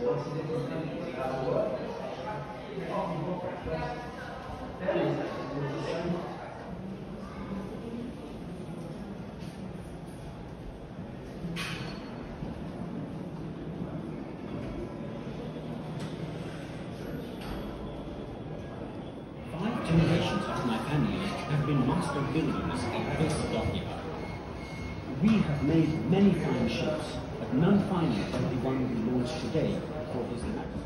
Five generations of my family have been master builders of this dockyard. We have made many fine ships, but none finer than the one we launch today for his life.